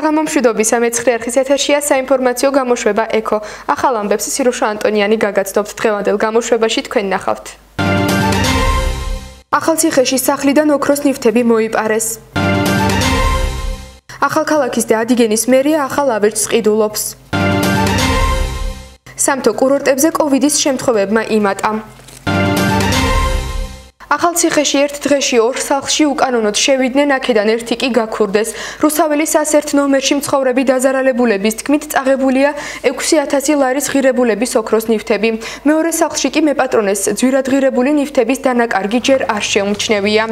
საღამო მშვიდობისა მეცხრე არხის ეთერშია საინფორმაციო გამოშვება ეკო. ახალ ამბებს სირუშა ანტონიანი გაგაცნობთ დღევანდელ გამოშვებაში თქვენ ნახავთ. ახალციხეში სახლიდან ოქროს ნივთები მოიპარეს. ახალქალაქის და ადიგენის მერია ახალ ავეჯს ყიდულობს. სამთო კურორტებზე კოვიდის შემთხვევებმა იმატა. ახალციხეში ერთ დღეში ორ სახლში უკანონოდ შევიდნენ აქედან ერთი კი გაქურდეს. რუსაველის ასერთ ნომერში მცხოვრები დაზარალებულების თქმით წაღებულია 6000 ლარის ღირებულების ოქროს ნივთები. მეორე სახლში კი მეპატრონეს ძვირადღირებული ნივთების დანაკარგი ჯერ არ შეუმჩნევია.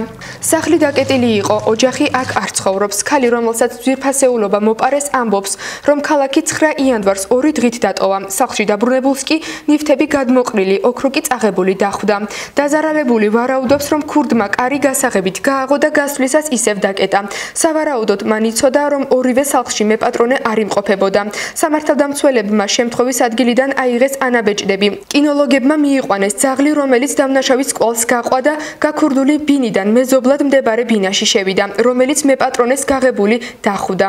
სახლი დაკეტილი იყო, ოჯახი აქ არ ცხოვრობს. ქალი, რომელსაც ძვირფასეულობა მოპარეს, ამბობს, რომ ქალაქი 9 იანვარს ორი დღით დატოვა. სახლში დაბრუნებულს კი ნივთები გადმოყრილი, ოქრო კი წაღებული დახვდა. დაზარალებული ვარაუდ ვარაუდობს, რომ ქურდმა კარი გასაღებით გააღო და გასვლისას ისევ დაკეტა. სავარაუდოდ მან იცოდა, რომ ორივე სახლში მეპატრონე არ იმყოფებოდა. სამართალდამცველებმა შემთხვევის ადგილიდან აიღეს ანაბეჭდები. კინოლოგებმა მიიყვანეს ძაღლი, რომელიც დამნაშავის ყოლს გაყვა და გაქურდული ბინიდან მეზობლად მდებარე ბინაში შევიდა, რომელიც მეპატრონეს გაღებული დახვდა.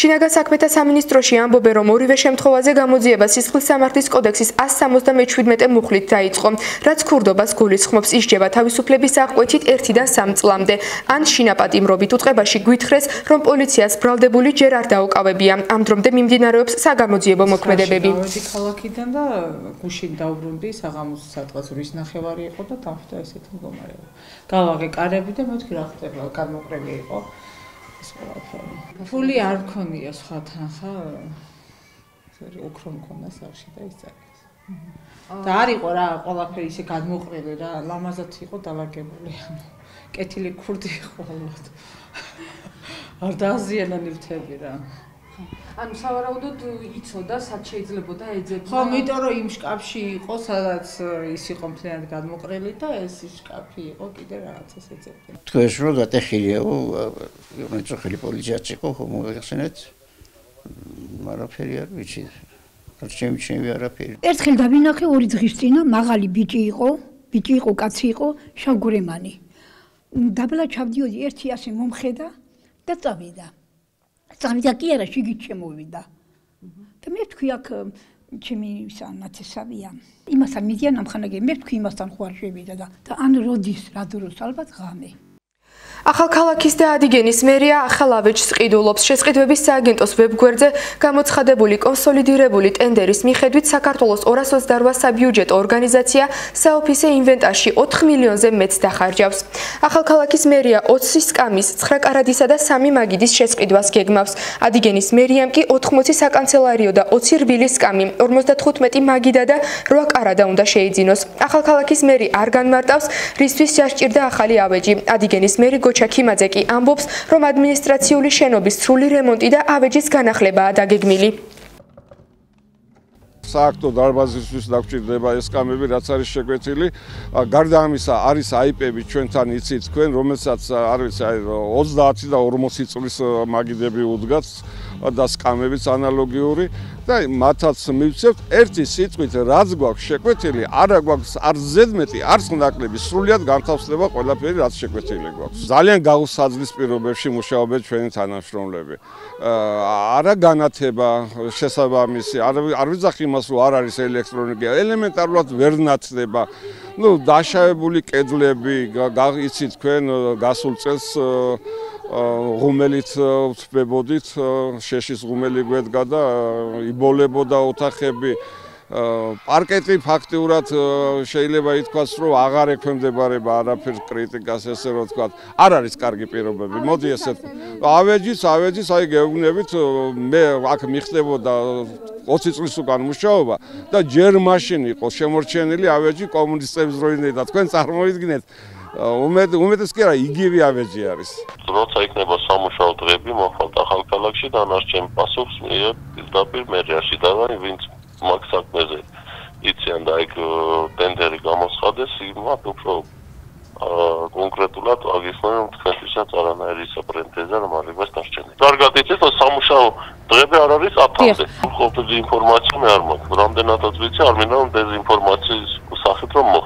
შინაგან საქმეთა სამინისტროში ამბობენ, რომ ორივე შემთხვევაზე გამოძიება სისხლის სამართლის კოდექსის 177 მუხლით დაიწყო, რაც ქურდობას გულისხმობს ისჯება თავისუფლ ფლების აღკვეთით 1-დან 3 წლამდე. ან შინაპატიმრობით უწყებაში გვითხრეს, რომ პოლიციას ბრალდებული ჯერ არ დაუკავებია. ამ დრომდე მიმდინარეობს საგამოძიებო მოქმედებები. ქალაქიდან და გუშინ დაუბრუნდი საღამოს სადღაც რის ნახევარი იყო და დამხვდა ესეთი მდგომარეობა. გავაღე კარები და მეთქი რა ხდება, გამოყრები იყო. ეს ყველაფერი. ფული არ მქონია სხვა თანხა. ზერი უფრო მქონდა სახში და ის წაკეს. და არ იყო რა ყველაფერი ისე გადმოყრილი რა ლამაზად იყო დაალაგებული ანუ კეთილი ქურდი იყო ალბათ არ დააზიანა ნივთები რა ანუ სავარაუდოდ იცოდა სად შეიძლებოდა ეძებნა ხო იმიტომ რომ იმ შკაფში იყო სადაც ის იყო მთლიანად გადმოყრილი და ეს შკაფი იყო კიდე რაღაცას ეძებდა თქვენს რო დატეხილია რომ ეწოხილი პოლიციაც იყო ხო მოიხსენეთ მაგრამ ფერი არ ვიცი შემჩნევი არაფერი. ერთხელ დავინახე ორი დღის წინა მაღალი ბიჭი იყო, ბიჭი იყო, კაცი იყო, შავგურემანი. დაბლა ჩავდიოდი, ერთი ასე მომხედა და წავიდა. წავიდა კი არა, შიგით შემოვიდა. და მე ვთქვი აქ ჩემი სანაცესავია. იმასთან მიდიან ამხანაგე, მე ვთქვი იმასთან ხო არ შევიდა და და ან როდის, რა დროს ალბათ ღამე. ახალქალაქის და ადიგენის მერია ახალავეჯს ყიდულობს შესყიდვების სააგენტოს ვებგვერდზე გამოცხადებული კონსოლიდირებული ტენდერის მიხედვით საქართველოს 228 საბიუჯეტო ორგანიზაცია საოფისე ინვენტარში 4 მილიონზე მეტს დახარჯავს. ახალქალაქის მერია 20 სკამის, 9 კარადისა და 3 მაგიდის შესყიდვას გეგმავს. ადიგენის მერიამ კი 80 საკანცელარიო და 20 რბილის სკამი, 55 მაგიდა და 8 კარადა უნდა შეიძინოს. ახალქალაქის მერი არ განმარტავს, რისთვის შეჭირდა ახალი ავეჯი. ადიგენის მერი გოჩა ქიმაძე კი ამბობს, რომ ადმინისტრაციული შენობის სრული რემონტი და ავეჯის განახლებაა დაგეგმილი. სააქტო დარბაზისთვის დაგჭირდება ეს კამები, რაც არის შეგვეთილი. გარდა ამისა, არის აიპები ჩვენთან იცით თქვენ, რომელსაც არის 30 და 40 წლის მაგიდები უდგათ და სკამებიც ანალოგიური. და მათაც მივცევთ ერთი სიტყვით რაც გვაქვს შეკვეთილი არა გვაქვს არ ზედმეტი არც ნაკლები სრულიად განთავსდება ყველაფერი რაც შეკვეთილი გვაქვს. ძალიან გაუსაძლის პირობებში მუშაობენ ჩვენი თანამშრომლები. არა განათება შესაბამისი არ არ ვიძახი იმას რომ არ არის ელექტრონიკა ელემენტარულად ვერ ნათდება. ну დაშავებული კედლები იცით თქვენ გასულ წელს ღუმელით ვწებოდით შეშის ღუმელი გვედგა და იბოლებოდა ოთახები. პარკეტი ფაქტიურად შეიძლება ითქვას რომ აღარ ექვემდებარება არაფერს კრიტიკას ესე რომ თქვა არ არის კარგი პირობები. მოდი ესეთ. ავეჯის ავეჯის აი გეუბნებით მე აქ მიხდებოდა 20 წლის უკან მუშაობა და ჯერ მაშინ იყო შემორჩენილი ავეჯი კომუნისტების დროინდელი და თქვენ წარმოიდგინეთ უმეტ უმეტეს კი არა იგივე ავეჯი არის. როცა იქნება სამუშაო დღეები მოხალთ ახალ ქალაქში და ნარჩენ პასუხს მიიღებ პირდაპირ მერიაში და ვინც მაგ საქმეზე იციან და იქ ტენდერი გამოცხადეს იმათ უფრო კონკრეტულად აგიხსნა თქვენთვისაც არანაირი საპრენტეზა რომ აღებას დარჩენილი. კარგად იცით რომ სამუშაო დღეები არ არის აფამდე. ყოველთვის ინფორმაცია მე არ მაქვს. რამდენადაც ვიცი არ მინდა რომ დეზინფორმაციის სახით რომ მოხდეს.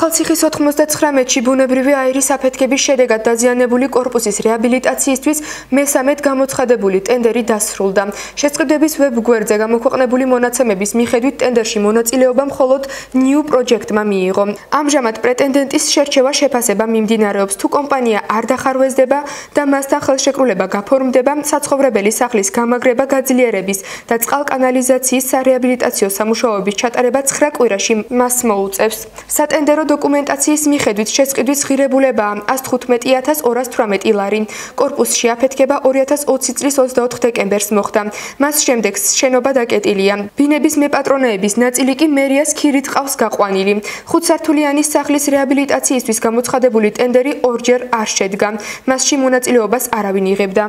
ახალციხის 99-ში ბუნებრივი აირის აფეთქების შედეგად დაზიანებული корпуსის რეაბილიტაციისთვის მესამედ გამოცხადებული ტენდერი დასრულდა. შესყიდვების ვებ-გვერდზე გამოქვეყნებული მონაცემების მიხედვით ტენდერში მონაწილეობა მხოლოდ New Project-მა მიიღო. ამჟამად პრეტენდენტის შერჩევა შეფასება მიმდინარეობს. თუ კომპანია არ დახარვეზდება და მასთან ხელშეკრულება გაფორმდება, საცხოვრებელი სახლის გამაგრება, გაძლიერების და წყალკანალიზაციის სარეაბილიტაციო სამუშაოების ჩატარება 9 კვირაში მას მოუწევს. სატენდერო დოკუმენტაციის მიხედვით შესყიდვის ღირებულებაა 115218 ლარი. კორპუსში აფეთქება 2020 წლის 24 დეკემბერს მოხდა. მას შემდეგ შენობა დაკეტილია. ბინების მეპატრონეების ნაწილი კი მერიას ქირით ყავს გაყვანილი. ხუთსართულიანი სახლის რეაბილიტაციისთვის გამოცხადებული ტენდერი ორჯერ არ შედგა. მასში მონაწილეობას არავინ იღებდა.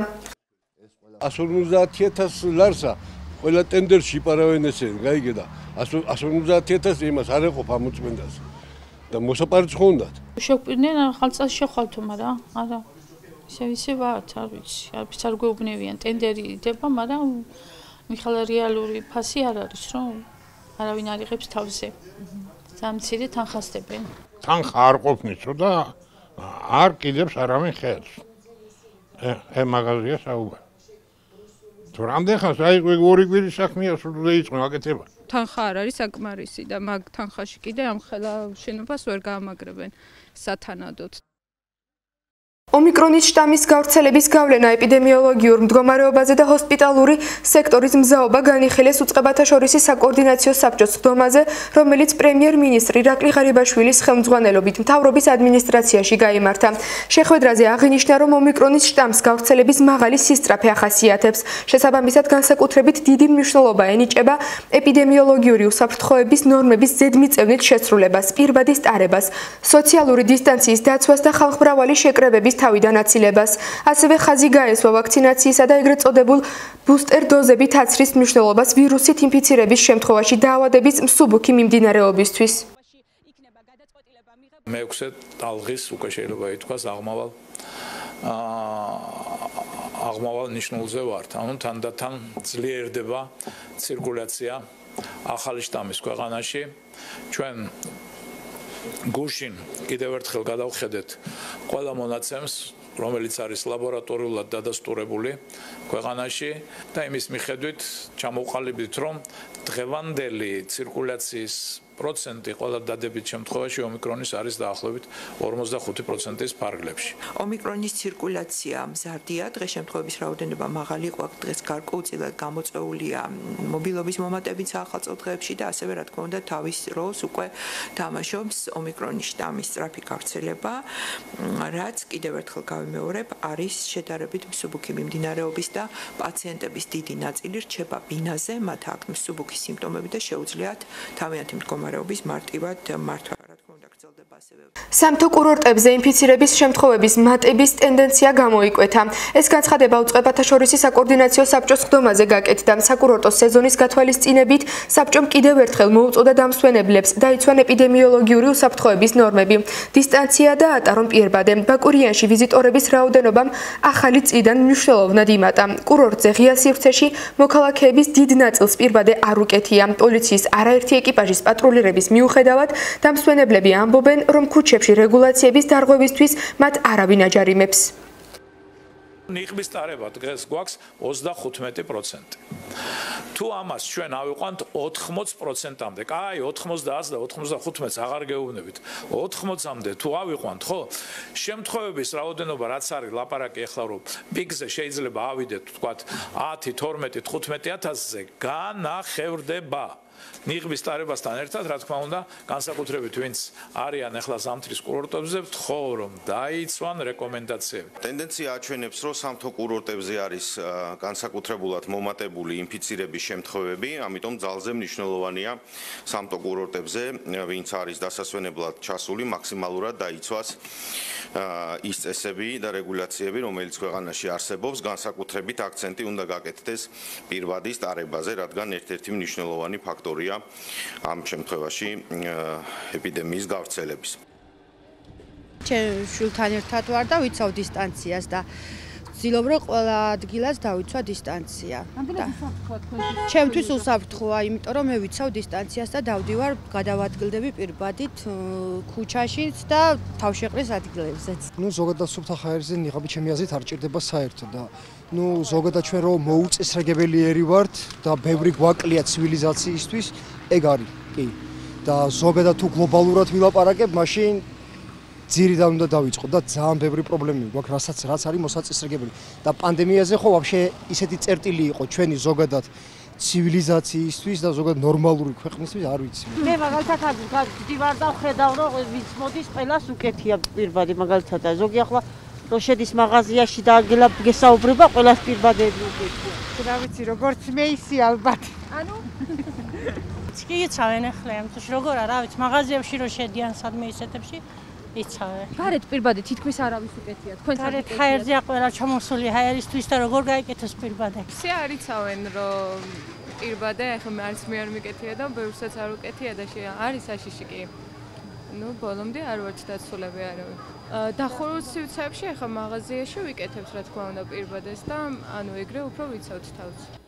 150000 ლარსა ყველა ტენდერში იპარავენ ესე, გაიგე და 150000 იმას არ ეყოფ ამ უწმენდას. და მოსაპარიც ხონდათ. შეგვპირდნენ ხალხს შეხვალთო, მაგრამ არა. ისე ისე ვართ, არ ვიცი. არც არ გვეუბნებიან, ტენდერი იდება, მაგრამ მიხალა რეალური ფასი არ არის, რომ არავინ არ იღებს თავზე. სამცირე თანხასდებენ. თანხა არ ყოფნისო და არ კიდებს არავინ ხელს. ე, ე მაგაზია საუბარი. თუ რამდენ ხანს აი ორი კვირის საქმეა სულ დაიწყო აკეთება. თანხა არ არის საკმარისი და მაგ თანხაში კიდე ამ ხელა შენობას ვერ გაამაგრებენ სათანადოდ ომიკრონის შტამის გავრცელების გავლენა ეპიდემიოლოგიურ მდგომარეობაზე და ჰოსპიტალური სექტორის მზაობა განიხილეს უწყებათა შორისი საკოორდინაციო საბჭოს ხდომაზე, რომელიც პრემიერ-მინისტრი ირაკლი ღარიბაშვილის ხელმძღვანელობით მთავრობის ადმინისტრაციაში გაიმართა. შეხვედრაზე აღინიშნა, რომ ომიკრონის შტამს გავრცელების მაღალი სისწრაფე ახასიათებს. შესაბამისად, განსაკუთრებით დიდი მნიშვნელობა ენიჭება ეპიდემიოლოგიური უსაფრთხოების ნორმების ზედმიწევნით შესრულებას, პირბადის ტარებას, სოციალური დისტანციის დაცვას და ხალხმრავალი შეკრებების თავიდან აცილებას. ასევე ხაზი გაესვა ვაქცინაციისა და ეგრეთ წოდებულ ბუსტერ დოზებით აცრის მნიშვნელობას ვირუსით ინფიცირების შემთხვევაში დაავადების მსუბუქი მიმდინარეობისთვის. მეექვსე ტალღის უკვე შეიძლება ითქვას აღმავალ აა აღმავალ ნიშნულზე ვართ. ანუ თანდათან ძლიერდება ცირკულაცია ახალი შტამის ქვეყანაში. ჩვენ გუშინ კიდევ ერთხელ გადავხედეთ ყველა მონაცემს რომელიც არის ლაბორატორიულად დადასტურებული ქვეყანაში და იმის მიხედვით ჩამოყალიბდით რომ დღევანდელი ცირკულაციის პროცენტი ყველა დადებით შემთხვევაში ომიკრონის არის დაახლოებით 45%-ის ფარგლებში. ომიკრონის ცირკულაცია მზარდია, დღეს შემთხვევების რაოდენობა მაღალი იყო, დღეს გარკვეულწილად გამოწეულია მობილობის მომატებიც ახალ წელთაღებში და ასევე რა თქმა უნდა თავის როლს უკვე თამაშობს ომიკრონის შტამის სწრაფი გავრცელება, რაც კიდევ ერთხელ გავიმეორებ, არის შედარებით მსუბუქი მიმდინარეობის და პაციენტების დიდი ნაწილი რჩება ბინაზე, მათ აქვს მსუბუქი სიმპტომები და შეუძლიათ თავიანთი მდგომარეობა მდგომარეობის მარტივად მართვა სამთო კურორტებზე ინფიცირების შემთხვევების მატების ტენდენცია გამოიკვეთა. ეს განცხადება უწყებათა შორისი საკოორდინაციო საბჭოს ხდომაზე გაკეთდა. საკურორტო სეზონის გათვალისწინებით საბჭომ კიდევ ერთხელ მოუწოდა დამსვენებლებს დაიცვან ეპიდემიოლოგიური უსაფრთხოების ნორმები. დისტანცია და ატარონ პირბადე. ბაკურიანში ვიზიტორების რაოდენობამ ახალი წიდან მნიშვნელოვნად იმატა. კურორტზე ღია სივრცეში მოქალაქეების დიდ ნაწილს პირბადე არ უკეთია. პოლიციის არაერთი ეკიპაჟის პატრულირების მიუხედავად დამსვენებლები ამბობენ, რომ ქუჩებში რეგულაციების დარღვევისთვის მათ არავინ აჯარიმებს. ნიღბის ტარება დღეს გვაქვს 35%. თუ ამას ჩვენ ავიყვანთ 80%-ამდე, კაი 90-ს და 95-ს აღარ გეუბნებით. 80-ამდე თუ ავიყვანთ, ხო? შემთხვევების რაოდენობა რაც არის ლაპარაკი ახლა რომ პიკზე შეიძლება ავიდეთ, თქვათ 10, 12, 15000-ზე განახევრდება. ნიღბის ტარებასთან ერთად, რა თქმა უნდა, განსაკუთრებით ვინც არიან ახლა სამთრის კურორტებზე, ვთხოვ რომ დაიცვან რეკომენდაციები. ტენდენცია აჩვენებს, რომ სამთო კურორტებზე არის განსაკუთრებულად მომატებული ინფიცირების შემთხვევები, ამიტომ ძალზე მნიშვნელოვანია სამთო კურორტებზე, ვინც არის დასასვენებლად ჩასული, მაქსიმალურად დაიცვას ის წესები და რეგულაციები, რომელიც ქვეყანაში არსებობს, განსაკუთრებით აქცენტი უნდა გაკეთდეს პირვადის ტარებაზე, რადგან ერთ-ერთი მნიშვნელოვანი ფაქტორია ამ შემთხვევაში ეპიდემიის გავრცელების. ჩვენ შულთან ერთად ვარ და ვიცავ დისტანციას და ვცდილობ რომ ყველა ადგილას დავიცვა დისტანცია. ჩემთვის უსაფრთხოა, იმიტომ რომ მე ვიცავ დისტანციას და დავდივარ გადავადგილდები პირბადით ქუჩაშიც და თავშეყრის ადგილებზეც. ნუ ზოგადად სუფთა ხაერზე ნიღაბი ჩემი აზრით არ ჭირდება საერთოდ და ნუ ზოგადად ჩვენ რომ მოუწესრიგებელი ერი ვართ და ბევრი გვაკლია ცივილიზაციისთვის, ეგ არის, კი. და ზოგადად თუ გლობალურად ვილაპარაკებ, მაშინ ძირიდან უნდა დავიწყო და ძალიან ბევრი პრობლემები გვაქვს, რასაც რაც არის მოსაწესრიგებელი. და პანდემიაზე ხო ვაფშე ისეთი წერტილი იყო ჩვენი ზოგადად ცივილიზაციისთვის და ზოგადად ნორმალური ქვეყნისთვის არ ვიცი. მე მაგალითად ვდივარ და ხედავ რომ ვის მოდის ყველას უკეთია პირბადი მაგალითად და ზოგი ახლა რო შედის მაღაზიაში და აგელა გესაუბრება ყველას პირბადები უკეთია. რა ვიცი როგორც მე ისი ალბათ. ანუ ჩიიცავენ ახლა ამ თუშ როგორ არა ვიცი მაღაზიებში რო შედიან სადმე ისეთებში იცავე. გარეთ პირბადე თითქმის არავის უკეთია. თქვენ გარეთ ჰაერზეა ყველა ჩამოსული ჰაერისთვის და როგორ გაიკეთოს პირბადე. ისე არიცავენ რომ პირბადე ახლა მე არც მე არ მიკეთია და ბევრსაც არ უკეთია და არის აშიში კი. ну ბოლომდე არ ვართ დაცულები არავინ. დახურულ სივრცეებში ახლა მაღაზიაში ვიკეთებთ რა თქმა უნდა პირბადეს და ანუ ეგრე უფრო ვიცავთ თავს.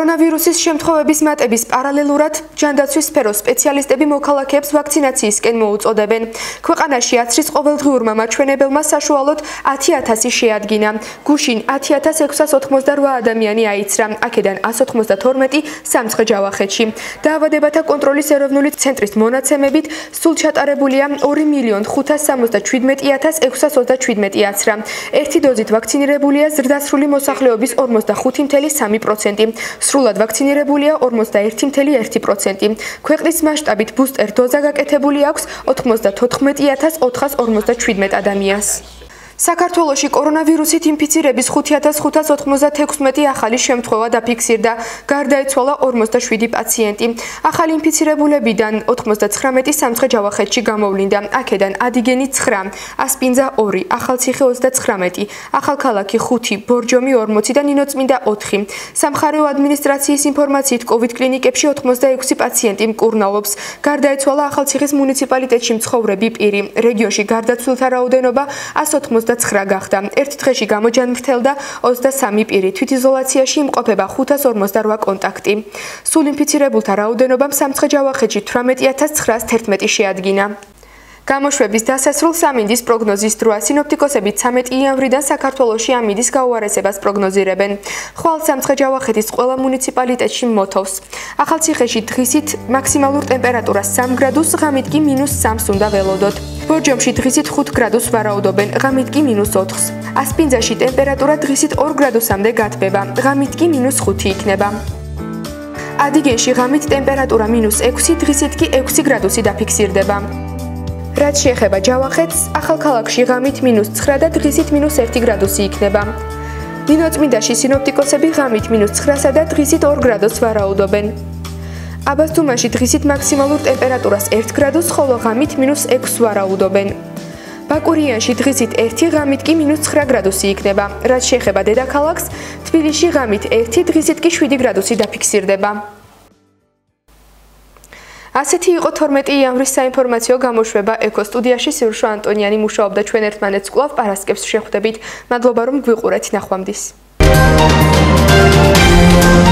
კორონავირუსის შემთხვევების მატების პარალელურად ჯანდაცვის სფეროს სპეციალისტები მოქალაქეებს ვაქცინაციისკენ მოუწოდებენ. ქვეყანაში აცრის ყოველდღიურმა მაჩვენებელმა საშუალოდ 10000 შეადგინა. გუშინ 10688 ადამიანი აიცრა, აქედან 192 სამცხე-ჯავახეთში. დაავადებათა კონტროლის ეროვნული ცენტრის მონაცემებით სულ ჩატარებულია 2.577.627 აცრა. ერთი დოზით ვაქცინირებულია ზრდასრული მოსახლეობის 45.3%. სრულად ვაქცინირებულია 51.1%. ქვეყნის მასშტაბით ბუსტერ დოზა გაკეთებული აქვს 94457 ადამიანს. საქართველოში კორონავირუსით ინფიცირების 5596 ახალი შემთხვევა დაფიქსირდა. გარდაიცვალა 47 პაციენტი. ახალი ინფიცირებულებიდან 99 სამცხე-ჯავახეთში გამოვლინდა. აქედან ადიგენი 9, ასპინძა 2, ახალციხე 39, ახალქალაქი 5, ბორჯომი 40 და ნინოწმინდა 4. სამხარეო ადმინისტრაციის ინფორმაციით COVID კლინიკებში 86 პაციენტი მკურნალობს. გარდაიცვალა ახალციხის მუნიციპალიტეტში მცხოვრები პირი. რეგიონში გარდაცვლილთა რაოდენობა 180 29 გახდა. ერთ დღეში გამოჯანმრთელდა 23 პირი. თვითიზოლაციაში იმყოფება 548 კონტაქტი. სულ ინფიცირებულთა რაოდენობა სამცხე-ჯავახეთში 18911 შეადგინა. გამოშვების დასასრულ სამინდის პროგნოზის დროა სინოპტიკოსები 13 იანვრიდან საქართველოში ამინდის გაუარესებას პროგნოზირებენ. ხვალ სამცხე-ჯავახეთის ყველა მუნიციპალიტეტში მოთოვს. ახალციხეში დღისით მაქსიმალურ ტემპერატურას 3 გრადუს, ღამით კი -3-ს უნდა ველოდოთ. ბორჯომში დღისით 5 გრადუს ვარაუდობენ, ღამით კი -4-ს. ასპინძაში ტემპერატურა დღისით 2 გრადუსამდე გათბება, ღამით კი -5 იქნება. ადიგენში ღამით ტემპერატურა -6, დღისით კი 6 გრადუსი დაფიქსირდება. რაც შეეხება ჯავახეთს, ახალქალაქში ღამით -9 და დღისით -1 გრადუსი იქნება. ნინოწმინდაში სინოპტიკოსები ღამით -9-სა და დღისით 2 გრადუსს ვარაუდობენ. აბასთუმანში დღისით მაქსიმალურ ტემპერატურას 1 გრადუს, ხოლო ღამით -6 ვარაუდობენ. ბაკურიანში დღისით 1, ღამით კი -9 გრადუსი იქნება. რაც შეეხება დედაქალაქს, თბილისში ღამით 1, დღისით კი 7 გრადუსი დაფიქსირდება. ასეთი იყო 12 იანვრის საინფორმაციო გამოშვება ეკო სტუდიაში სიურშო ანტონიანი მუშაობდა ჩვენ ერთმანეთს კლავ პარასკევს შეხვდებით. მადლობა რომ გვიყურეთ ნახვამდის. Thank you.